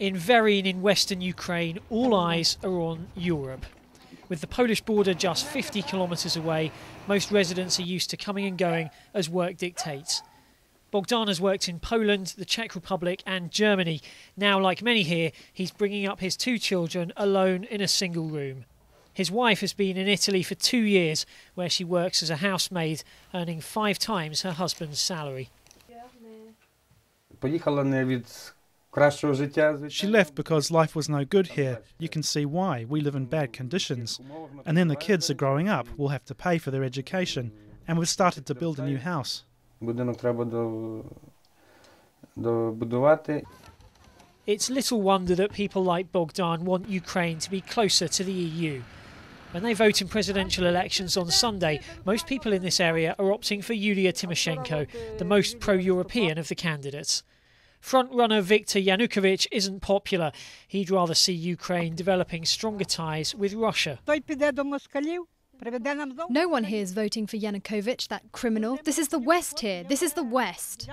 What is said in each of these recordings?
In Verin in western Ukraine, all eyes are on Europe. With the Polish border just 50 kilometres away, most residents are used to coming and going as work dictates. Bogdan has worked in Poland, the Czech Republic, and Germany. Now, like many here, he's bringing up his two children alone in a single room. His wife has been in Italy for two years, where she works as a housemaid, earning five times her husband's salary. Поїхала не від кращого життя. She звичайно. left because life was no good here. You can see why. We live in bad conditions. And then the kids are growing up. We'll have to pay for their education. And we've started to build a new house. Будинок треба до, добудувати. It's little wonder that people like Bogdan want Ukraine to be closer to the EU. When they vote in presidential elections on Sunday, most people in this area are opting for Yulia Tymoshenko, the most pro European of the candidates. Frontrunner Viktor Yanukovych isn't popular. He'd rather see Ukraine developing stronger ties with Russia. No one here is voting for Yanukovych, that criminal. This is the West here. This is the West.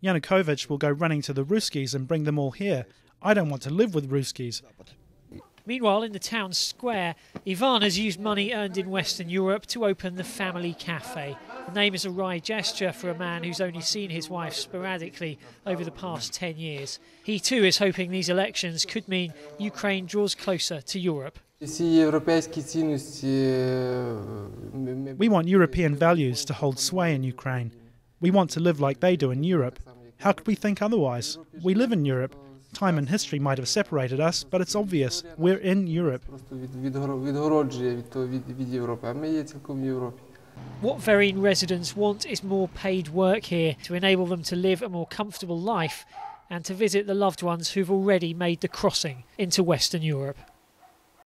Yanukovych will go running to the Ruskies and bring them all here. I don't want to live with Ruskies. Meanwhile, in the town square, Ivan has used money earned in Western Europe to open the family cafe. The name is a wry gesture for a man who's only seen his wife sporadically over the past 10 years. He too is hoping these elections could mean Ukraine draws closer to Europe. We want European values to hold sway in Ukraine. We want to live like they do in Europe. How could we think otherwise? We live in Europe. Time and history might have separated us, but it's obvious we're in Europe. What Verein residents want is more paid work here to enable them to live a more comfortable life and to visit the loved ones who've already made the crossing into Western Europe.